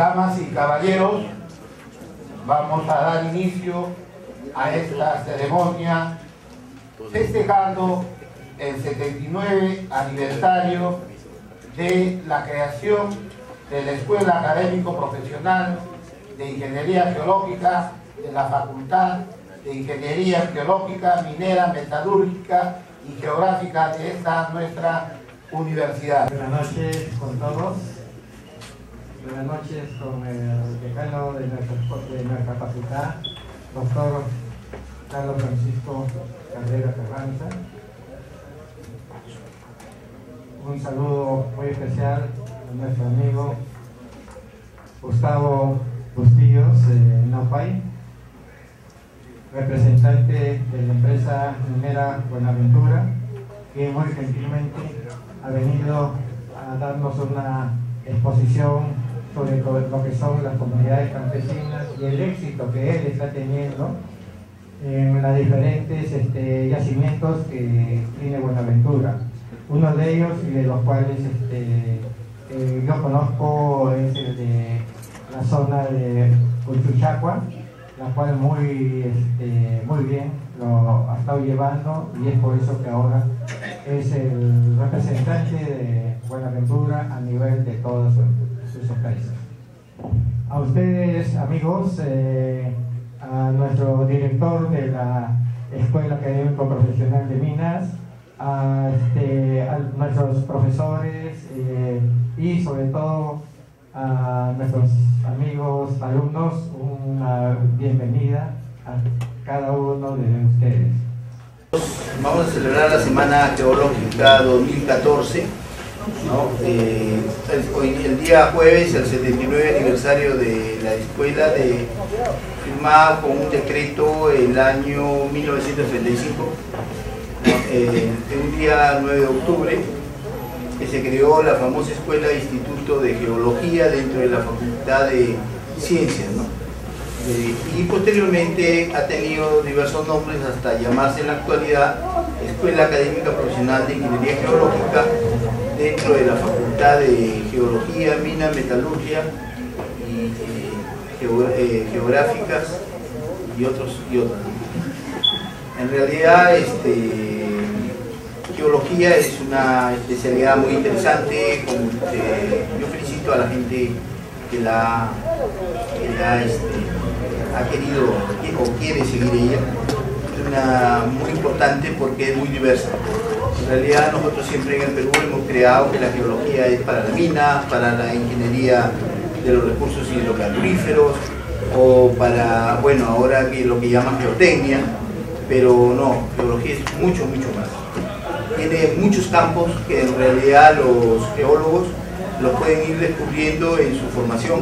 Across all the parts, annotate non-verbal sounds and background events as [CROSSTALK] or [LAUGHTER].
damas y caballeros, vamos a dar inicio a esta ceremonia festejando el 79 aniversario de la creación de la Escuela Académico Profesional de Ingeniería Geológica de la Facultad de Ingeniería Geológica, Minera, Metalúrgica y Geográfica de esta nuestra universidad. Buenas noches con todos. Buenas noches con el decano de nuestra, de doctor Carlos Francisco Carrera Carranza. Un saludo muy especial a nuestro amigo Gustavo Bustillos eh, Naupay, representante de la empresa minera Buenaventura, que muy gentilmente ha venido a darnos una exposición sobre lo que son las comunidades campesinas y el éxito que él está teniendo en los diferentes este, yacimientos que tiene Buenaventura. Uno de ellos y de los cuales este, yo conozco es el de la zona de Uchuchacua, la cual muy, este, muy bien lo ha estado llevando y es por eso que ahora es el representante de Buenaventura a nivel de todas sus empresas. A ustedes, amigos, eh, a nuestro director de la Escuela Académico Profesional de Minas, a, este, nuestros profesores eh, y sobre todo a nuestros amigos alumnos, una bienvenida a cada uno de ustedes. Vamos a celebrar la Semana Geológica 2014. Eh, el, día jueves, el 79 aniversario de la escuela, de firmada con un decreto el año 1935, eh, un día 9 de octubre, que se creó la famosa Escuela Instituto de Geología dentro de la Facultad de Ciencias. Eh, y posteriormente ha tenido diversos nombres hasta llamarse en la actualidad Escuela Académica Profesional de Ingeniería Geológica dentro de la Facultad de Geología, Mina, Metalurgia y eh, eh, Geográficas y otros y otros. En realidad este, geología es una especialidad muy interesante, yo felicito a la gente que la, que este, ha querido o quiere seguir ella, es una muy importante porque es muy diversa. En realidad nosotros siempre en el Perú hemos creado que la geología es para la mina, para la ingeniería de los recursos hidrocarburíferos o para, bueno, ahora lo que llaman geotecnia, pero no, geología es mucho, mucho más. Tiene muchos campos que en realidad los geólogos los pueden ir descubriendo en su formación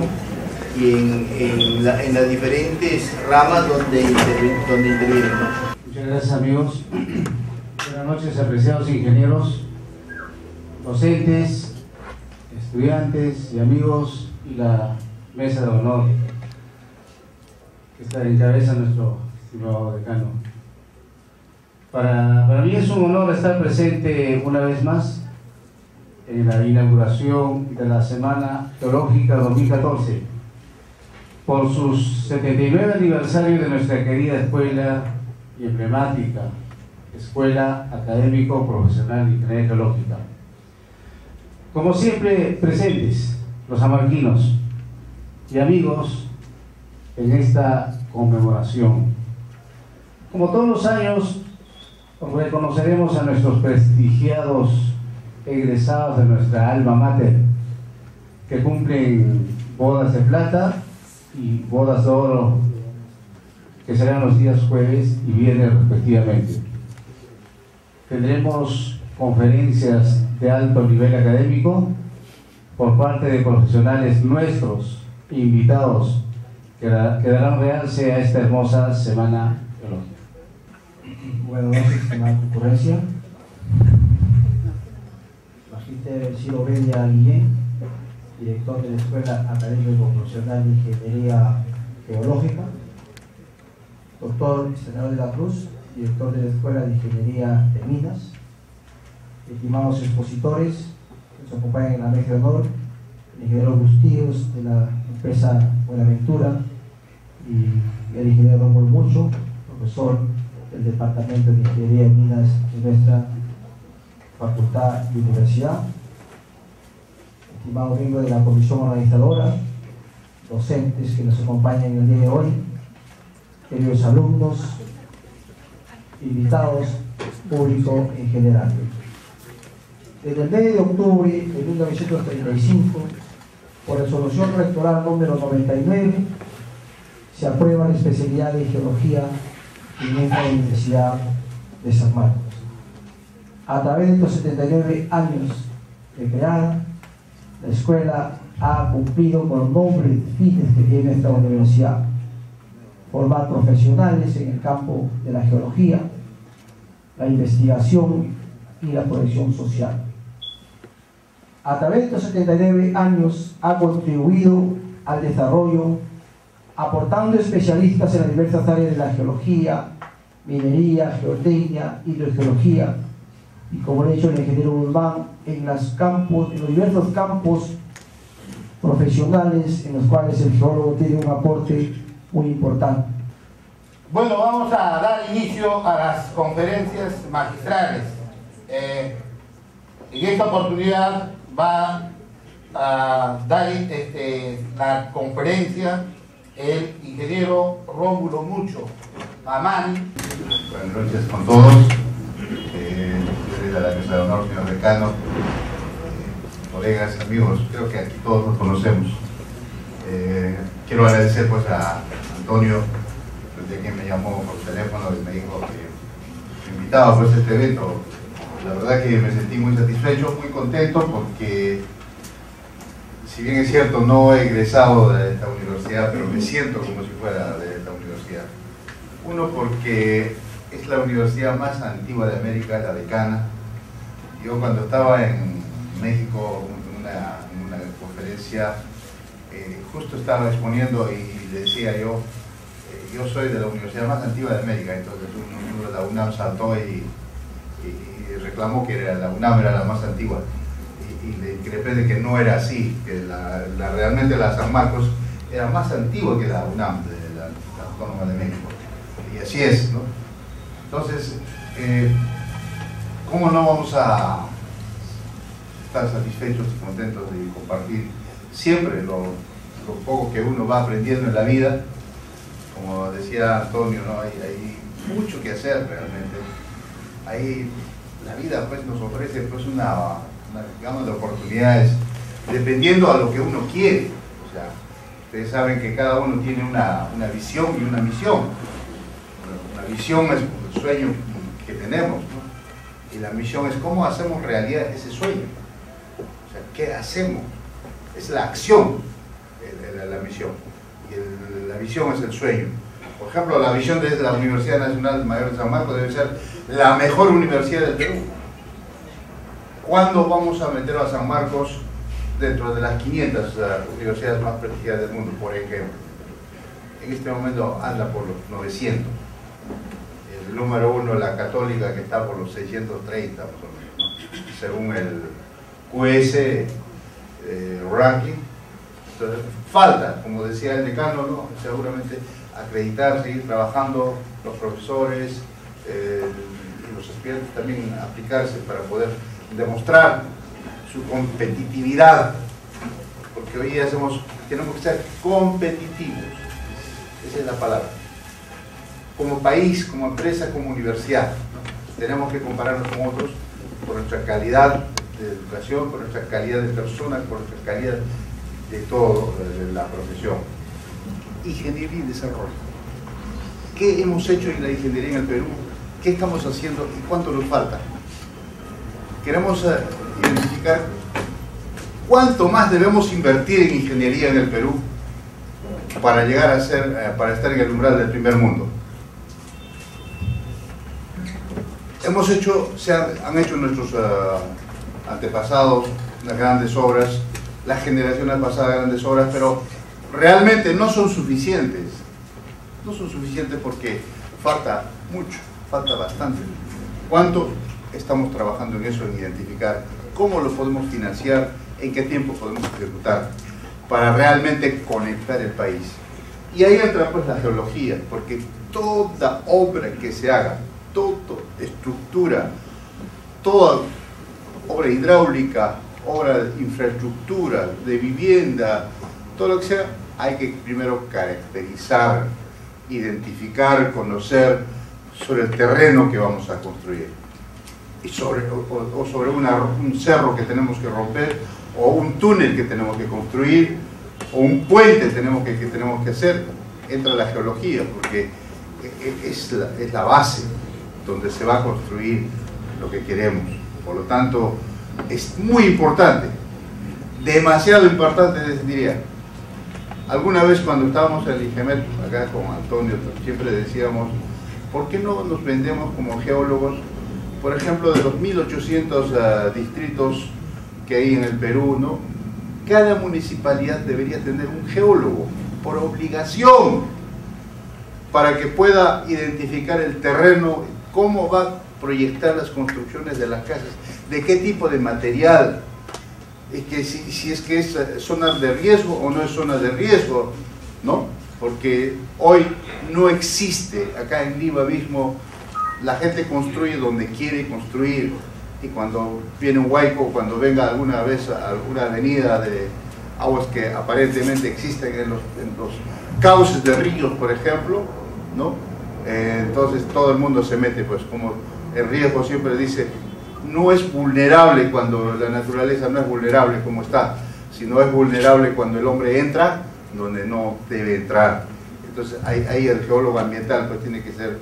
y en, las diferentes ramas donde, donde intervienen. Muchas gracias amigos. Noches apreciados ingenieros, docentes, estudiantes y amigos y la mesa de honor que está en cabeza nuestro estimado decano. Para, para mí es un honor estar presente una vez más en la inauguración de la Semana Geológica 2014 por su 79 aniversario de nuestra querida escuela y emblemática Escuela Académico Profesional Ingeniería Geológica. Como siempre, presentes los amarquinos y amigos en esta conmemoración. Como todos los años, reconoceremos a nuestros prestigiados egresados de nuestra alma mater, que cumplen bodas de plata y bodas de oro, que serán los días jueves y viernes respectivamente. Tendremos conferencias de alto nivel académico por parte de profesionales nuestros invitados que, darán realce a esta hermosa semana. Buenas noches, estimada concurrencia. Magíster Ciro Bella Guillén director de la Escuela Académica Profesional de Ingeniería Geológica, doctor Senador de la Cruz, director de la Escuela de Ingeniería de Minas, estimados expositores que nos acompañan en la mesa de honor, el ingeniero Bustillos de la empresa Buenaventura y el ingeniero Rómulo Mucho, profesor del Departamento de Ingeniería y Minas de nuestra facultad y universidad, estimado miembro de la comisión organizadora, docentes que nos acompañan el día de hoy, queridos alumnos, invitados, público en general. Desde el mes de octubre de 1935, por resolución rectoral número 99, se aprueba la especialidad de Geología en esta Universidad de San Marcos. A través de estos 79 años de creada, la escuela ha cumplido con los nombres fines que tiene esta universidad. Formar profesionales en el campo de la geología, la investigación y la protección social. A través de estos 79 años ha contribuido al desarrollo, aportando especialistas en las diversas áreas de la geología, minería, geotecnia, hidrogeología, y como le he dicho el ingeniero Guzmán, en, campos, en los diversos campos profesionales en los cuales el geólogo tiene un aporte muy importante. Bueno, vamos a dar inicio a las conferencias magistrales. Eh, en esta oportunidad va a dar este, la conferencia el ingeniero Rómulo Mucho Amani. Buenas noches con todos. Eh, la mesa de honor, señor decano, eh, colegas, amigos, creo que aquí todos nos conocemos. Eh, quiero agradecer pues a Antonio, de quien me llamó por teléfono y me dijo que me invitaba pues, a este evento. La verdad que me sentí muy satisfecho, muy contento porque si bien es cierto no he egresado de esta universidad, pero me siento como si fuera de esta universidad. Uno porque es la universidad más antigua de América, la decana. Yo cuando estaba en México en una, conferencia, eh, justo estaba exponiendo y decía yo, yo soy de la universidad más antigua de América, entonces un la UNAM saltó y, reclamó que era, la UNAM era la más antigua. Y, y le de que no era así, que realmente la San Marcos era más antigua que la UNAM, de la, Autónoma de México. Y así es, ¿no? Entonces, eh, ¿cómo no vamos a estar satisfechos y contentos de compartir siempre lo, poco que uno va aprendiendo en la vida? Como decía Antonio, ¿no? hay, mucho que hacer realmente. Ahí la vida pues, nos ofrece pues, una, una de oportunidades dependiendo a lo que uno quiere. O sea, ustedes saben que cada uno tiene una, una visión y una misión. Una visión es sueño que tenemos. Y la misión es cómo hacemos realidad ese sueño. O sea, ¿qué hacemos? Es la acción, la, misión. La visión es el sueño. Por ejemplo, la visión de la Universidad Nacional Mayor de San Marcos debe ser la mejor universidad del Perú. ¿Cuándo vamos a meter a San Marcos dentro de las 500 uh, universidades más prestigiadas del mundo, por ejemplo? En este momento anda por los 900 el número uno, la católica, que está por los 630, según el QS eh, ranking. Entonces, falta, como decía el decano, ¿no? seguramente acreditar, seguir trabajando los profesores eh, y los estudiantes también aplicarse para poder demostrar su competitividad, porque hoy hacemos, tenemos que ser competitivos, esa es la palabra como país, como empresa, como universidad. Tenemos que compararnos con otros por nuestra calidad de educación, por nuestra calidad de personas, por nuestra calidad de todo, de la profesión. Ingeniería y desarrollo. ¿Qué hemos hecho en la ingeniería en el Perú? ¿Qué estamos haciendo y cuánto nos falta? Queremos eh, identificar cuánto más debemos invertir en ingeniería en el Perú para llegar a ser, eh, para estar en el umbral del primer mundo. hemos hecho, se han, hecho nuestros eh, antepasados las grandes obras, las generaciones pasadas grandes obras, pero realmente no son suficientes. No son suficientes porque falta mucho, falta bastante. ¿Cuánto estamos trabajando en eso, en identificar cómo lo podemos financiar, en qué tiempo podemos ejecutar? para realmente conectar el país. Y ahí entra pues la geología, porque toda obra que se haga, toda estructura, toda obra hidráulica, obra de infraestructura, de vivienda, todo lo que sea, hay que primero caracterizar, identificar, conocer sobre el terreno que vamos a construir. Y sobre, o, sobre un cerro que tenemos que romper, o un túnel que tenemos que construir, o un puente tenemos que, tenemos que hacer, entra la geología, porque e, e, es la, es la base donde se va a construir lo que queremos. Por lo tanto, es muy importante, demasiado importante, diría. Alguna vez cuando estábamos en el IGEMET, acá con Antonio, siempre decíamos, ¿por qué no nos vendemos como geólogos? Por ejemplo, de los 1800 ah, distritos que hay en el Perú, ¿no? cada municipalidad debería tener un geólogo por obligación para que pueda identificar el terreno, cómo va a proyectar las construcciones de las casas, de qué tipo de material, es que si, es que es zona de riesgo o no es zona de riesgo, ¿no? Porque hoy no existe, acá en Lima mismo, la gente construye donde quiere construir, y cuando viene un huaico, cuando venga alguna vez a alguna avenida de aguas que aparentemente existen en los, cauces de ríos, por ejemplo, ¿no? Eh, entonces todo el mundo se mete, pues como el riesgo siempre dice, no es vulnerable cuando la naturaleza no es vulnerable como está, sino es vulnerable cuando el hombre entra donde no debe entrar. Entonces ahí, el geólogo ambiental pues tiene que ser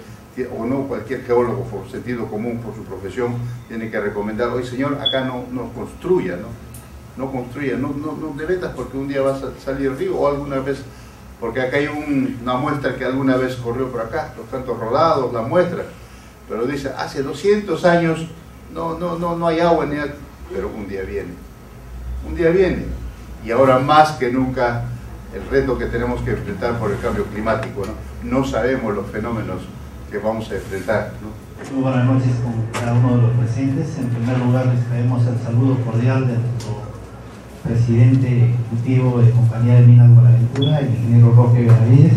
o no cualquier geólogo por sentido común, por su profesión, tiene que recomendar, oye señor, acá no, no construya, ¿no? No construya, no, no, no porque un día vas a salir río o alguna vez, porque acá hay una muestra que alguna vez corrió por acá, los tantos rodados, la muestra, pero dice, hace 200 años no, no, no, no hay agua, ni pero un día viene, un día viene, y ahora más que nunca el reto que tenemos que enfrentar por el cambio climático, ¿no? No sabemos los fenómenos que vamos a enfrentar. Muy buenas noches con cada uno de los presentes. En primer lugar les traemos el saludo cordial de nuestro presidente ejecutivo de Compañía de Minas Buenaventura, el ingeniero Roque Benavides.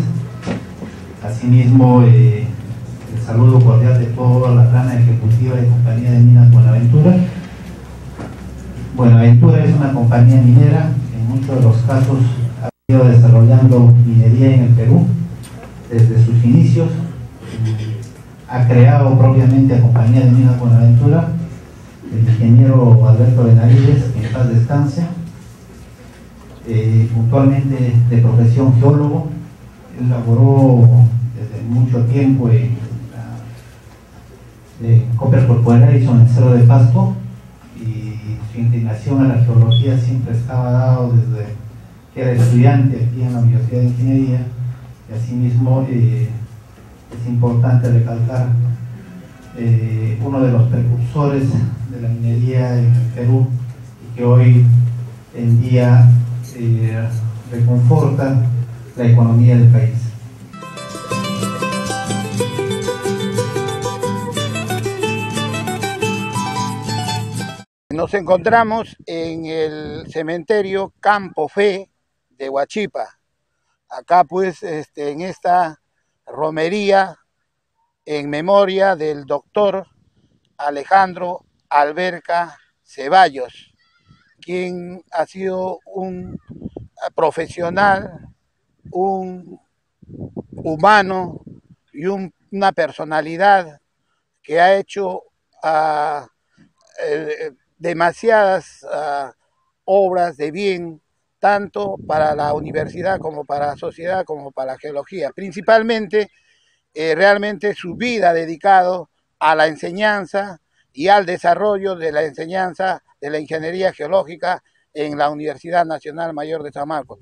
Asimismo, eh, saludo cordial de toda la plana ejecutiva de Compañía de Minas Buenaventura. Buenaventura es una compañía minera en muchos de los casos ha ido desarrollando minería en el Perú desde sus inicios ha creado propiamente a Compañía de Minas Buenaventura, el ingeniero Alberto Benavides, en paz descanse, eh, puntualmente de profesión geólogo, él laboró desde mucho tiempo en, la, Copper Corporation en Cerro de Pasto y su inclinación a la geología siempre estaba dado desde que era estudiante aquí en la Universidad de Ingeniería y asimismo eh, es importante recalcar eh, uno de los precursores de la minería en el Perú y que hoy en día eh, reconforta la economía del país. Nos encontramos en el cementerio Campo Fe de Huachipa. Acá pues este, en esta romería en memoria del doctor Alejandro Alberca Ceballos, quien ha sido un profesional, un humano y una personalidad que ha hecho ah, eh, demasiadas ah, obras de bien tanto para la universidad como para la sociedad como para la geología. Principalmente, eh, realmente su vida dedicado a la enseñanza y al desarrollo de la enseñanza de la ingeniería geológica en la Universidad Nacional Mayor de San Marcos.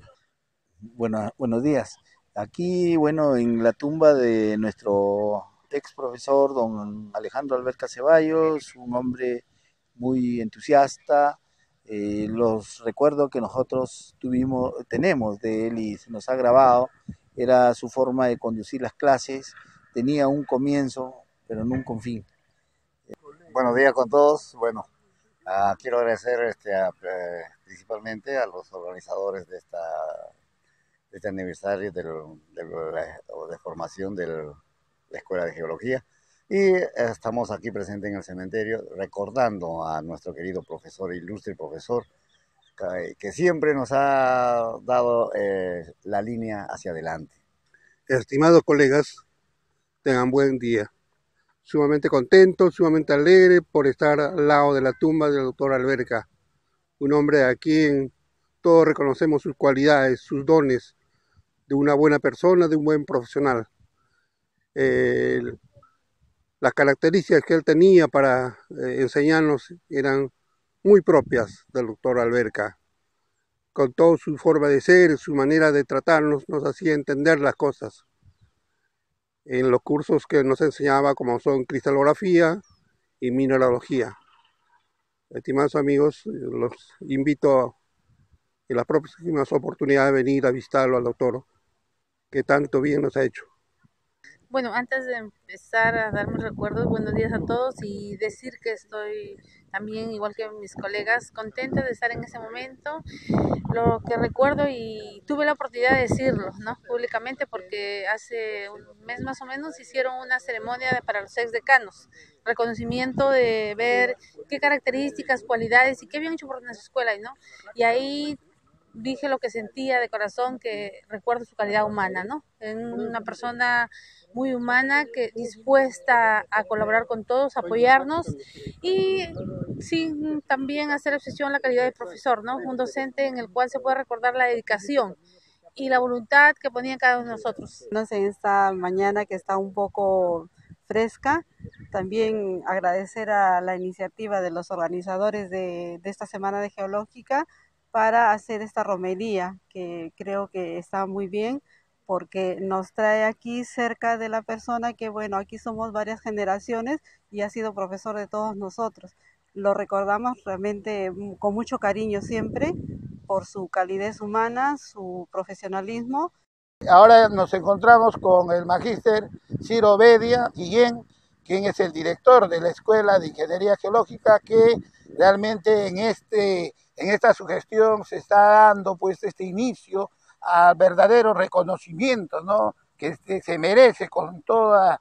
Bueno, buenos días. Aquí, bueno, en la tumba de nuestro ex profesor, don Alejandro Alberta Ceballos, un hombre muy entusiasta, eh, los recuerdos que nosotros tuvimos, tenemos de él y se nos ha grabado, era su forma de conducir las clases, tenía un comienzo, pero nunca un fin. Buenos días con todos. Bueno, ah, quiero agradecer este, eh, principalmente a los organizadores de esta este aniversario del, de formación de la Escuela de Geología. Y estamos aquí presentes en el cementerio recordando a nuestro querido profesor, ilustre profesor, que siempre nos ha dado eh, la línea hacia adelante. Estimados colegas, tengan buen día. Sumamente contento, sumamente alegre por estar al lado de la tumba del doctor Alberca, un hombre a quien todos reconocemos sus cualidades, sus dones, de una buena persona, de un buen profesional. Las características que él tenía para eh, enseñarnos eran muy propias del doctor Alberca. Con toda su forma de ser, su manera de tratarnos, nos hacía entender las cosas. En los cursos que nos enseñaba, como son cristalografía y mineralogía. Estimados amigos, los invito en las próximas oportunidades de venir a visitarlo al doctor, que tanto bien nos ha hecho. Bueno, antes de empezar a dar mis recuerdos, buenos días a todos y decir que estoy también, igual que mis colegas, contenta de estar en ese momento. Lo que recuerdo y tuve la oportunidad de decirlo ¿no? públicamente porque hace un mes más o menos hicieron una ceremonia para los ex decanos, reconocimiento de ver qué características, cualidades y qué habían hecho por nuestra escuela. ¿no? Y ahí dije lo que sentía de corazón, que recuerdo su calidad humana, ¿no? En una persona muy humana, que dispuesta a colaborar con todos, apoyarnos y sin también hacer obsesión la calidad de profesor, ¿no? Un docente en el cual se puede recordar la dedicación y la voluntad que ponía cada uno de nosotros. No sé, esta mañana que está un poco fresca, también agradecer a la iniciativa de los organizadores de, de esta Semana de Geológica para hacer esta romería, que creo que está muy bien porque nos trae aquí cerca de la persona que, bueno, aquí somos varias generaciones y ha sido profesor de todos nosotros. Lo recordamos realmente con mucho cariño siempre por su calidez humana, su profesionalismo. Ahora nos encontramos con el magíster Ciro Bedia Guillén, quien es el director de la Escuela de Ingeniería Geológica, que realmente en, este, en esta sugestión se está dando pues este inicio al verdadero reconocimiento ¿no? que, se merece con toda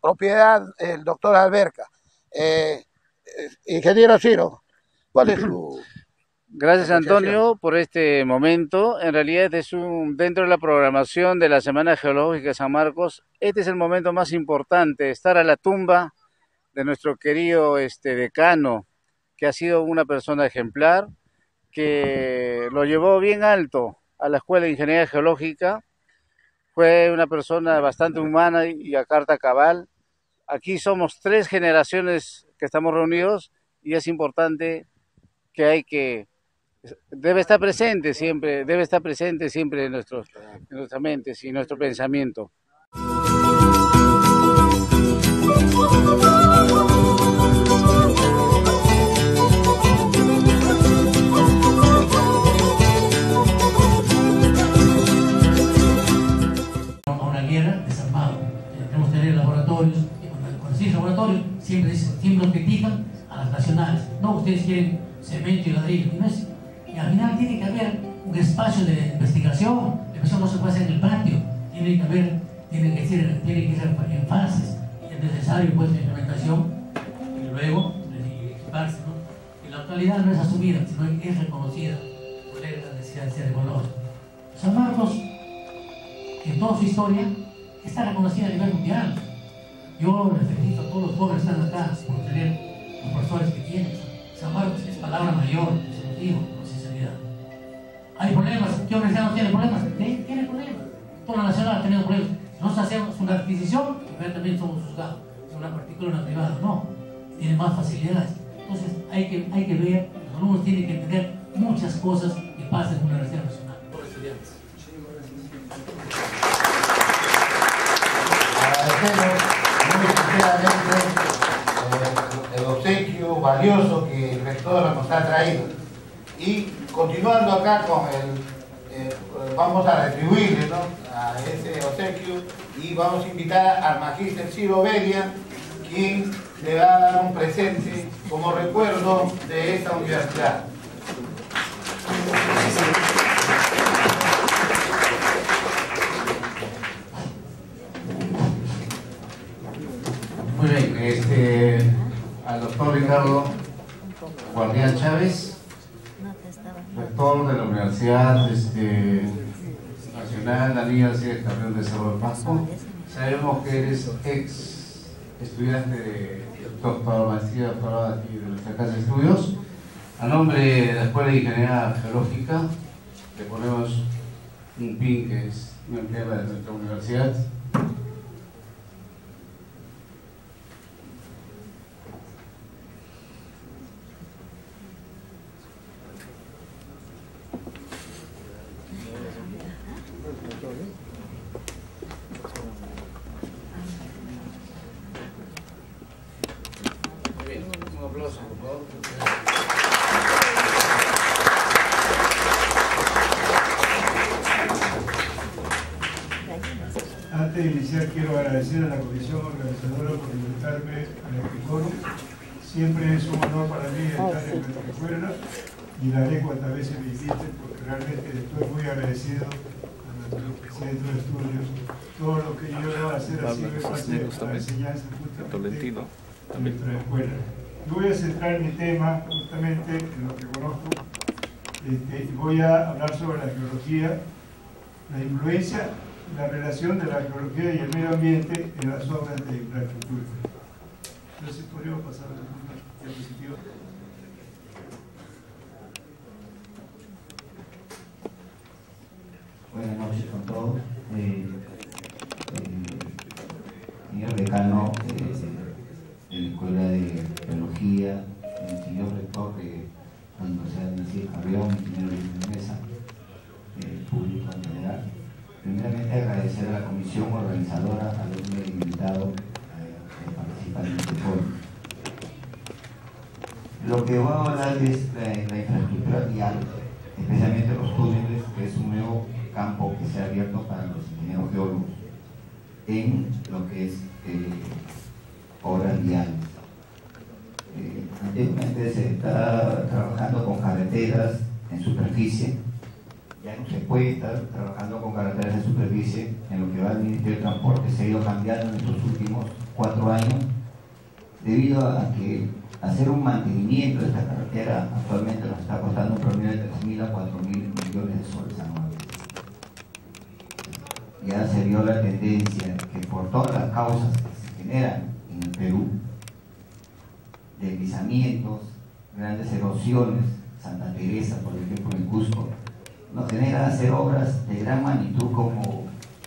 propiedad el doctor Alberca. Eh, eh, ingeniero Ciro, ¿cuál es su... [CLEARS THROAT] Gracias Antonio por este momento. En realidad es un dentro de la programación de la Semana Geológica de San Marcos. Este es el momento más importante, estar a la tumba de nuestro querido este decano, que ha sido una persona ejemplar, que lo llevó bien alto a la Escuela de Ingeniería Geológica. Fue una persona bastante humana y a carta cabal. Aquí somos tres generaciones que estamos reunidos y es importante que hay que debe estar presente siempre, debe estar presente siempre en, nuestros, en nuestras mentes y nuestro pensamiento. Siempre, siempre nos critican a las nacionales. No, ustedes quieren cemento y ladrillo. Y, al final tiene que haber un espacio de investigación. La investigación no se puede hacer en el patio. Tiene que haber, tiene que ser, tiene que ser en fases. Y es necesario pues la implementación y luego equiparse. ¿no? Y la actualidad no es asumida, sino es reconocida por la necesidad de ser ecológica. San Marcos, en toda su historia, está reconocida a nivel mundial. Yo les felicito a todos los jóvenes que están acá por tener los profesores que tienen. San Marcos es palabra mayor, se lo digo con sinceridad. Hay problemas, ¿qué universidad no tiene problemas? Tiene problemas. Toda la nacional ha tenido problemas. Si nosotros hacemos una adquisición, también somos juzgados. En una particular, una privada, no. Tiene más facilidades. Entonces hay que, hay que ver, los alumnos tienen que entender muchas cosas que pasan en una universidad nacional. Por estudiantes. Agradecemos eh, el obsequio valioso que el rector nos ha traído. Y continuando acá con el, eh, vamos a retribuirle a ese obsequio y vamos a invitar al magíster Ciro Bedia, quien le va a dar un presente como recuerdo de esta universidad. este, al doctor Ricardo Guardián Chávez, rector de la Universidad este, Nacional, la Liga de Campeón de Cerro del Pasco. Sabemos que eres ex estudiante de doctor, maestría, doctorado aquí de nuestra casa de estudios. A nombre de la Escuela de Ingeniería Geológica, le ponemos un pin que es un emblema de nuestra universidad. Un aplauso, por favor. Antes de iniciar quiero agradecer a la comisión organizadora por invitarme a este foro. Siempre es un honor para mí estar en nuestra escuela y la haré cuantas veces me inviten porque realmente estoy muy agradecido a nuestro centro de estudios. Todo lo que yo debo hacer así me pase a la enseñanza justamente en nuestra escuela. Yo voy a centrar mi tema justamente en lo que conozco este, voy a hablar sobre la geología, la influencia la relación de la geología y el medio ambiente en las obras de infraestructura. Entonces, podríamos pasar a la diapositiva. Buenas noches con todos. Eh, eh, señor decano eh, de la Escuela de Geología, el señor rector de la Universidad de Nací Carrión, ingeniero de Mesa, eh, público en general. Primeramente agradecer a la comisión organizadora, a los invitados eh, que participan en este foro. Lo que voy a hablar es la, la infraestructura vial, especialmente los túneles, que es un nuevo campo que se ha abierto para los ingenieros geólogos en lo que es eh, obras viales. Anteriormente se está trabajando con carreteras en superficie, ya no se puede estar trabajando con carreteras en superficie, en lo que va al Ministerio de Transporte se ha ido cambiando en estos últimos cuatro años, debido a que hacer un mantenimiento de esta carretera actualmente nos está costando un promedio de 3.000 a 4.000 millones de soles anuales. Ya se vio la tendencia que por todas las causas que se generan en el Perú, grandes erosiones, Santa Teresa, por ejemplo, en Cusco, nos genera hacer obras de gran magnitud como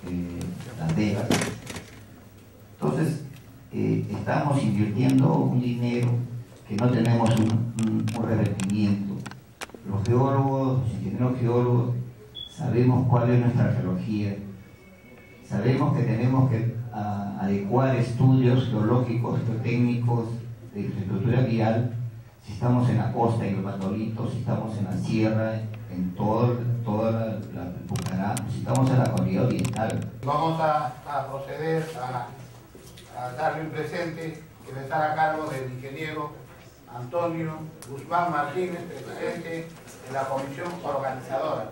eh, Las Vegas. Entonces, eh, estamos invirtiendo un dinero que no tenemos un, un, revertimiento. Los geólogos, los ingenieros geólogos, sabemos cuál es nuestra geología, sabemos que tenemos que a, adecuar estudios geológicos, geotécnicos, de infraestructura vial, si estamos en la costa, en los matolitos, si estamos en la sierra, en todo, toda la, la si estamos en la comunidad oriental. Vamos a, a proceder a, a, darle un presente que va a estar a cargo del ingeniero Antonio Guzmán Martínez, presidente de la comisión organizadora.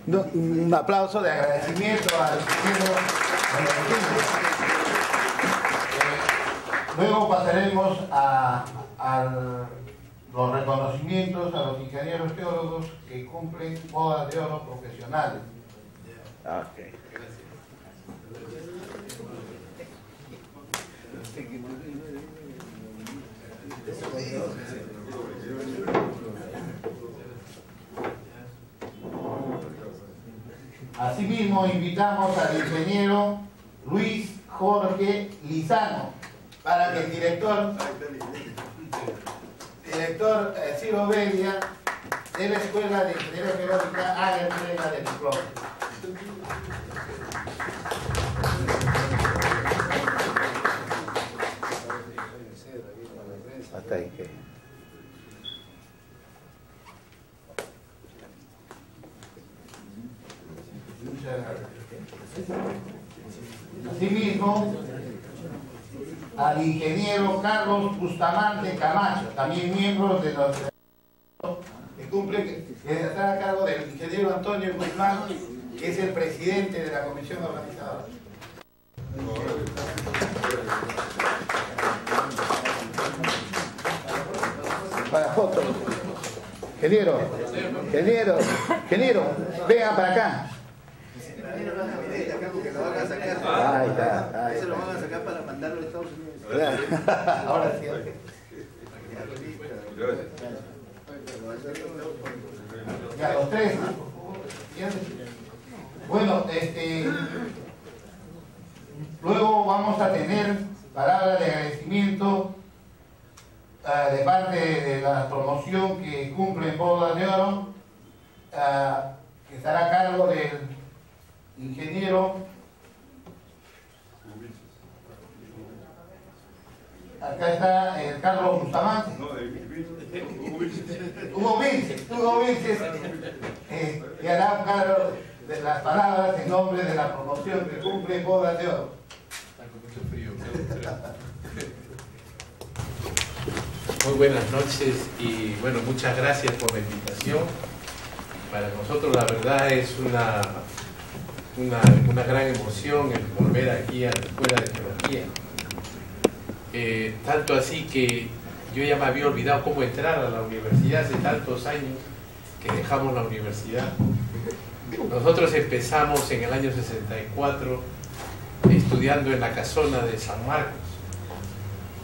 No, un aplauso de agradecimiento al eh, Luego pasaremos a, a, los reconocimientos a los ingenieros geólogos que cumplen bodas de oro profesionales. Okay. Asimismo, invitamos ingeniero Luis Jorge Lizano para que el director, director eh, Ciro Belia de la Escuela de Ingeniería Geológica haga entrega del diploma. Hasta ahí. Asimismo, al ingeniero Carlos Bustamante Camacho, también miembro de los que cumple, que está a cargo del ingeniero Antonio Guzmán, que es el presidente de la comisión organizadora. Para foto. Ingeniero, ingeniero, ingeniero, venga para acá. Ahí está, ahí Se lo van a sacar para mandarlo a Estados Unidos. Ahora sí. Ya, los tres. Bueno, este. Luego vamos a tener palabras de agradecimiento ah, de parte de la promoción que cumple en Bodas de Oro, ah, que estará a cargo del ingeniero Acá está el Carlos Bustamante. Hugo Vinces, Hugo Vinces, eh, que hará cargo de las palabras en nombre de la promoción que cumple Bodas de Oro. Muy buenas noches y bueno, muchas gracias por la invitación. Para nosotros la verdad es una, una, gran emoción el volver aquí a la Escuela de Geología. Eh, tanto así que yo ya me había olvidado cómo entrar a la universidad hace tantos años que dejamos la universidad. Nosotros empezamos en el año 64 estudiando en la casona de San Marcos,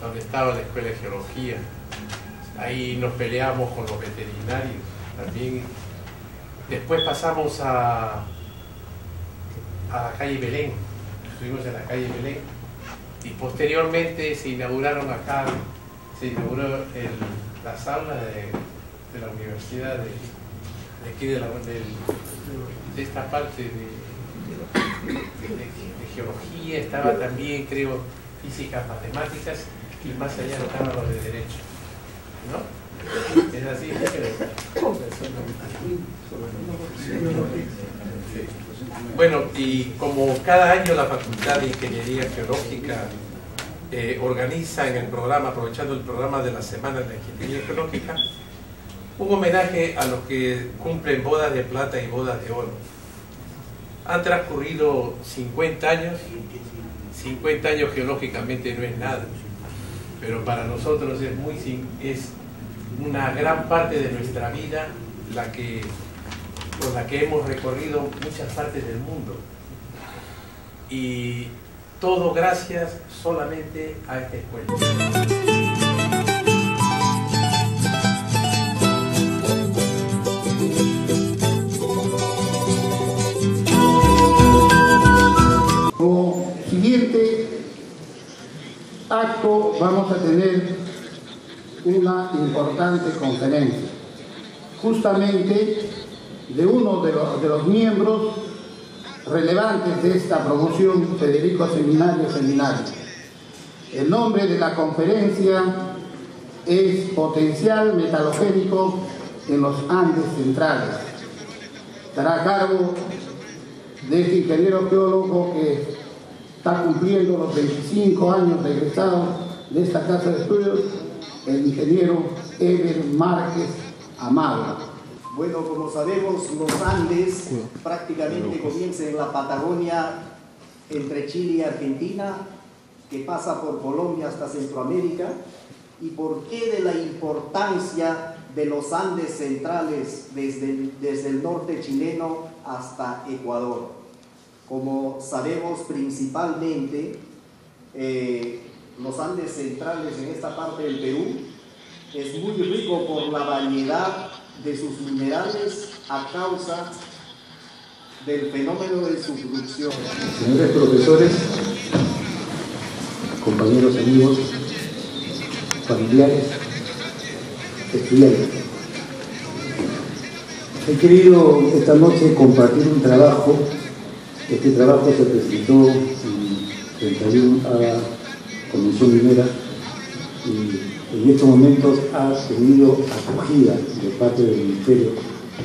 donde estaba la Escuela de Geología. Ahí nos peleamos con los veterinarios también. Después pasamos a, a la calle Belén, estuvimos en la calle Belén y posteriormente se inauguraron acá, se inauguró el- la sala de, de la universidad de, aquí de, la, de esta parte de, geología, estaba también creo físicas, matemáticas y más allá estaba lo de derecho. ¿No? Es así, Sí. Bueno, y como cada año la Facultad de Ingeniería Geológica eh, organiza en el programa, aprovechando el programa de la Semana de Ingeniería Geológica, un homenaje a los que cumplen bodas de plata y bodas de oro. Han transcurrido 50 años, 50 años geológicamente no es nada, pero para nosotros es, muy, es una gran parte de nuestra vida la que con la que hemos recorrido muchas partes del mundo. Y todo gracias solamente a esta escuela. Acto vamos a tener una importante conferencia, justamente de uno de los, miembros relevantes de esta promoción, Federico Seminario Seminario. El nombre de la conferencia es Potencial Metalogénico en los Andes Centrales. Estará a cargo de este ingeniero geólogo que está cumpliendo los 25 años de egresado de esta casa de estudios, el ingeniero Eber Márquez Amado. Bueno, como sabemos, los Andes prácticamente comienzan en la Patagonia entre Chile y Argentina, que pasa por Colombia hasta Centroamérica. ¿Y por qué de la importancia de los Andes centrales desde el, desde el norte chileno hasta Ecuador? Como sabemos principalmente, eh, los Andes centrales en esta parte del Perú es muy rico por la variedad de sus minerales a causa del fenómeno de su producción. Señores profesores, compañeros, amigos, familiares, estudiantes. He querido esta noche compartir un trabajo. Este trabajo se presentó en 31 a Comisión Minera en estos momentos ha tenido acogida de parte del Ministerio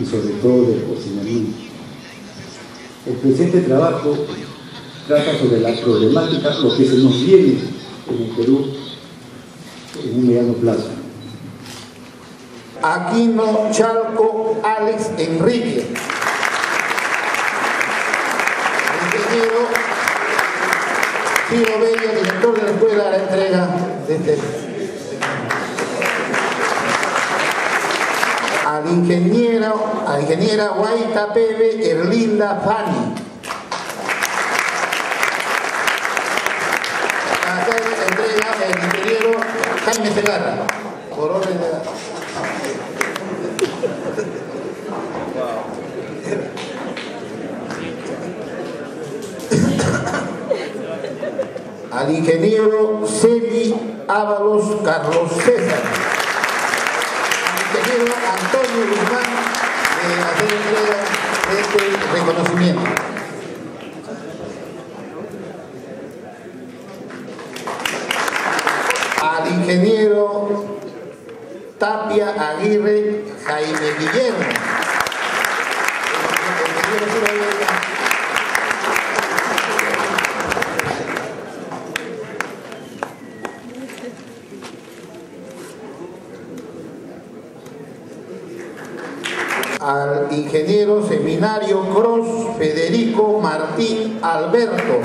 y sobre todo del Cocinamiento. El presente trabajo trata sobre la problemática, lo que se nos viene en el Perú en un mediano plazo. Aquino Chalco Alex Enrique. Ingeniero Tiro Bello, director de la escuela, la entrega de este. Ingeniero, a ingeniera Guaita Pebe Erlinda Fani. Acá entrega el ingeniero Jaime Segarra, por orden de al ingeniero Celi Ábalos Carlos César, Antonio Guzmán hacer entrega de este reconocimiento. Al ingeniero Tapia Aguirre Jaime Guillermo. al ingeniero seminario Cross Federico Martín Alberto.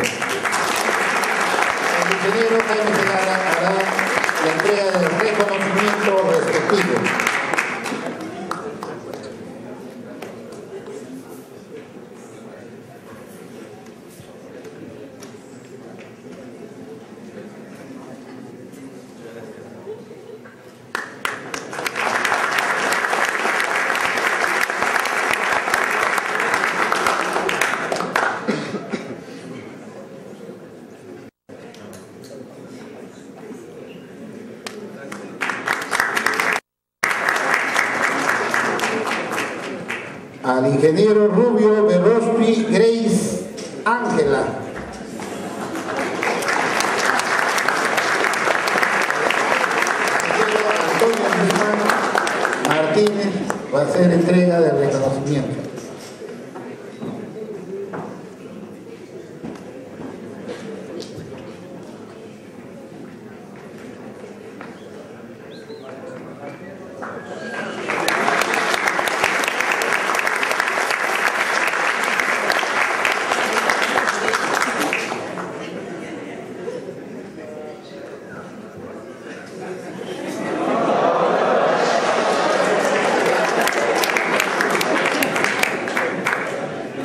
El ingeniero Jaime hará la entrega del reconocimiento al ingeniero Rubio Berrospi Grace Ángela. Antonio Martínez va a hacer entrega del reconocimiento.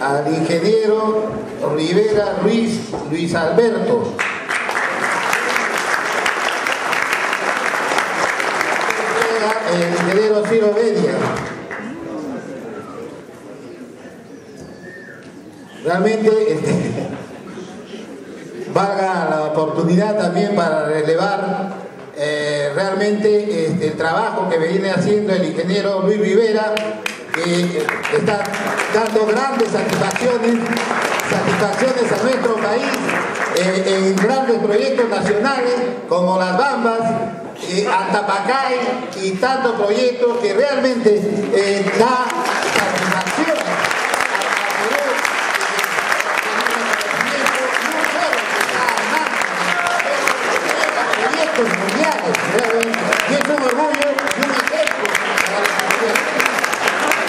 al ingeniero Rivera Luis Luis Alberto. El ingeniero Ciro Bedia. Realmente este, valga la oportunidad también para relevar eh, realmente este, el trabajo que viene haciendo el ingeniero Luis Rivera, que está dando grandes satisfacciones, satisfacciones a nuestro país eh, en grandes nacionales como Las Bambas, eh, Antapacay y tantos proyectos que realmente eh, da satisfacción proyectos mundiales, realmente. Y es un orgullo y un ejemplo para la comunidad.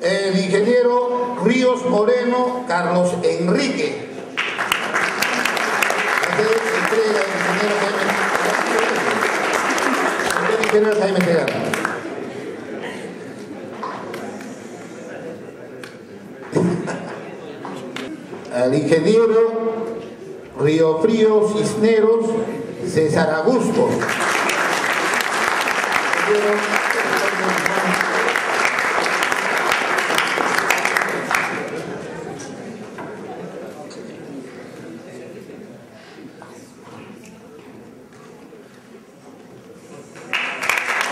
El ingeniero Ríos Moreno Carlos Enrique. Hacer entrega del ingeniero Jaime- el ingeniero Jaime Segarra. al ingeniero Río Frío Cisneros César Augusto.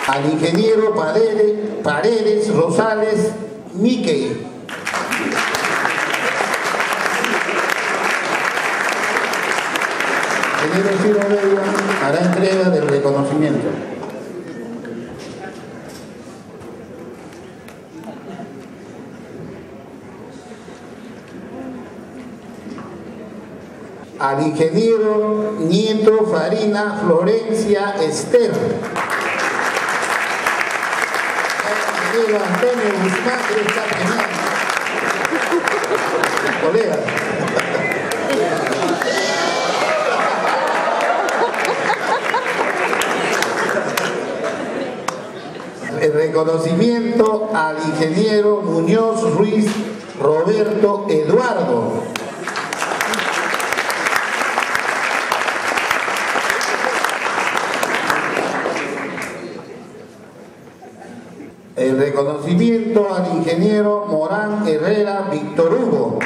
al ingeniero Paredes, Rosales Mickey. Ingeniero Ciro Vega hará entrega del reconocimiento. Al ingeniero Nieto Farina Florencia Esther. Colegas. El reconocimiento al ingeniero Muñoz Ruiz Roberto Eduardo. El reconocimiento al ingeniero Morán Herrera Víctor Hugo.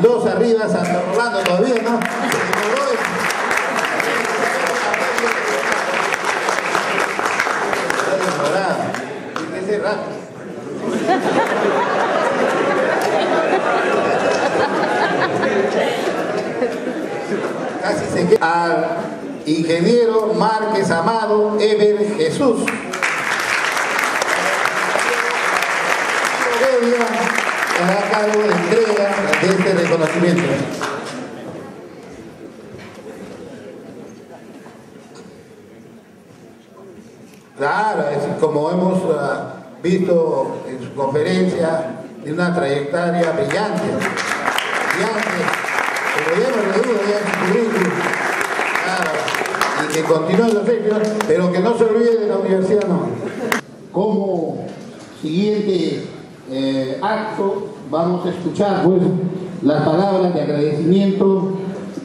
Mendoza arriba, Santa Rolando todavía, ¿no? Casi se queda. Al ingeniero Márquez Amado Eber Jesús. Hará cargo de entrega de este reconocimiento. Claro, como hemos ah, visto en su conferencia, de una trayectoria brillante, brillante, pero ya no le digo ya claro, y que continúe los hechos, pero que no se olvide de la universidad, no. Como siguiente eh, acto, vamos a escuchar pues, las palabras de agradecimiento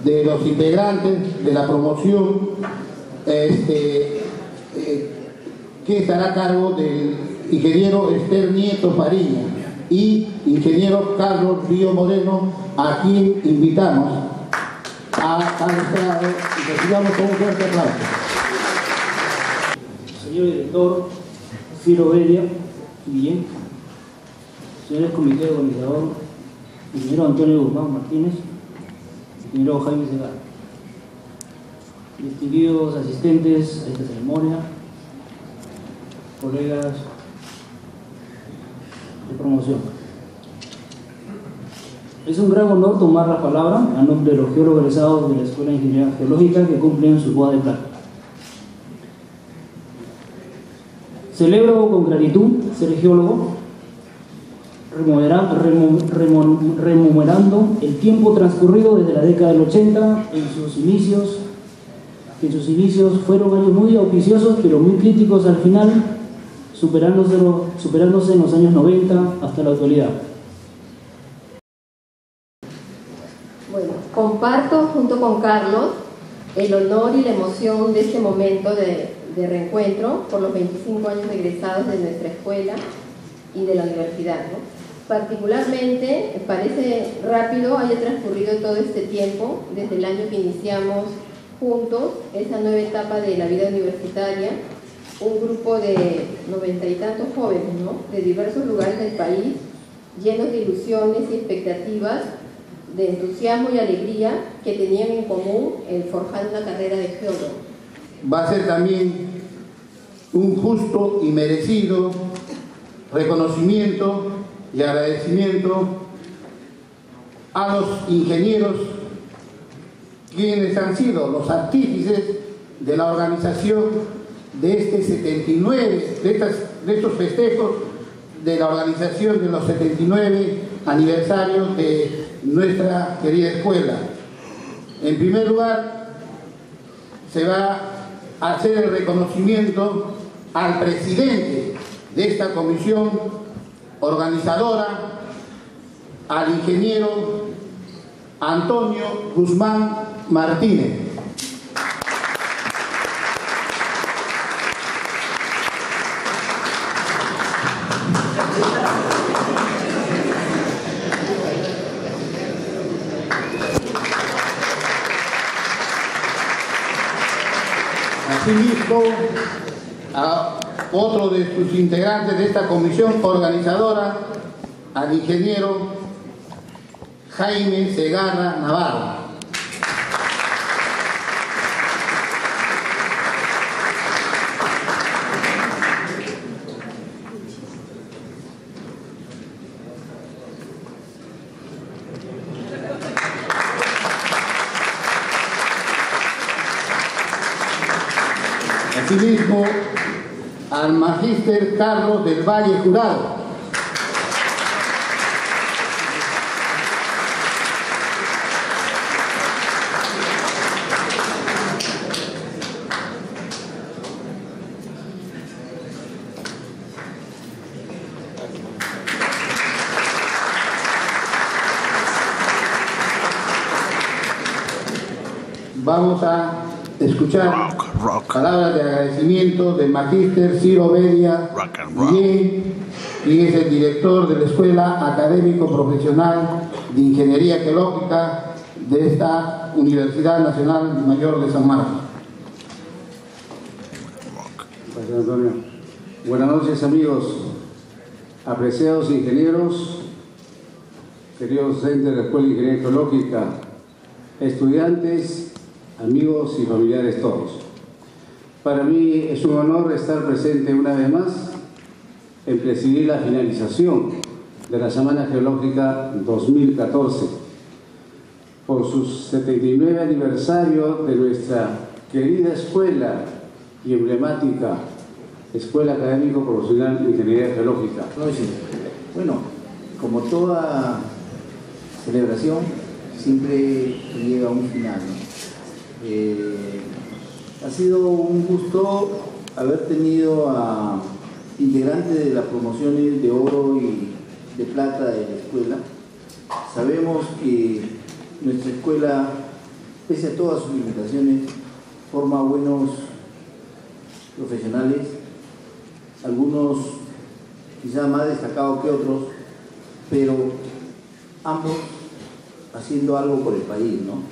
de los integrantes de la promoción este, eh, que estará a cargo del ingeniero Esther Nieto Fariña y ingeniero Carlos Río Moreno, a quien invitamos a, al y recibamos con un fuerte aplauso. Señor director, Ciro Belia, bien. Señores comité organizador, ingeniero Antonio Guzmán Martínez, ingeniero Jaime Segar. Distinguidos asistentes a esta ceremonia, colegas de promoción. Es un gran honor tomar la palabra a nombre de los geólogos de la Escuela de Ingeniería Geológica que cumplen su boda de plata. Celebro con gratitud ser geólogo, remunerando el tiempo transcurrido desde la década del 80 en sus inicios, que sus inicios fueron años muy auspiciosos, pero muy críticos al final, superándose, superándose en los años 90 hasta la actualidad. Bueno, comparto junto con Carlos el honor y la emoción de este momento de, reencuentro por los 25 años egresados de nuestra escuela y de la universidad. Particularmente, parece rápido haya transcurrido todo este tiempo, desde el año que iniciamos juntos esa nueva etapa de la vida universitaria, un grupo de noventa y tantos jóvenes ¿no? de diversos lugares del país, llenos de ilusiones y expectativas de entusiasmo y alegría que tenían en común el forjar una carrera de geólogo. va a ser también un justo y merecido reconocimiento y agradecimiento a los ingenieros quienes han sido los artífices de la organización de este 79, de, estas, estos festejos de la organización de los 79 aniversarios de nuestra querida escuela. En primer lugar, se va a hacer el reconocimiento al presidente de esta comisión organizadora, al ingeniero Antonio Guzmán Martínez. Asimismo, a otro de sus integrantes de esta comisión organizadora, al ingeniero Jaime Segarra Navarro. Asimismo, Carlos del Valle Jurado. Vamos a escuchar palabras de agradecimiento del magíster Ciro Bedia Guillén, quien es el director de la Escuela Académico Profesional de Ingeniería Geológica de esta Universidad Nacional Mayor de San Marcos. Gracias, Antonio. Buenas noches, amigos, apreciados ingenieros, queridos docentes de la Escuela de Ingeniería Geológica, estudiantes, amigos y familiares todos. Para mí es un honor estar presente una vez más en presidir la finalización de la Semana Geológica 2014 por su 79 aniversario de nuestra querida escuela y emblemática Escuela Académico Profesional de Ingeniería Geológica. Bueno, como toda celebración, siempre llega a un final. Eh, ha sido un gusto haber tenido a integrantes de las promociones de oro y de plata de la escuela. Sabemos que nuestra escuela, pese a todas sus limitaciones, forma buenos profesionales, algunos quizá más destacados que otros, pero ambos haciendo algo por el país, ¿no?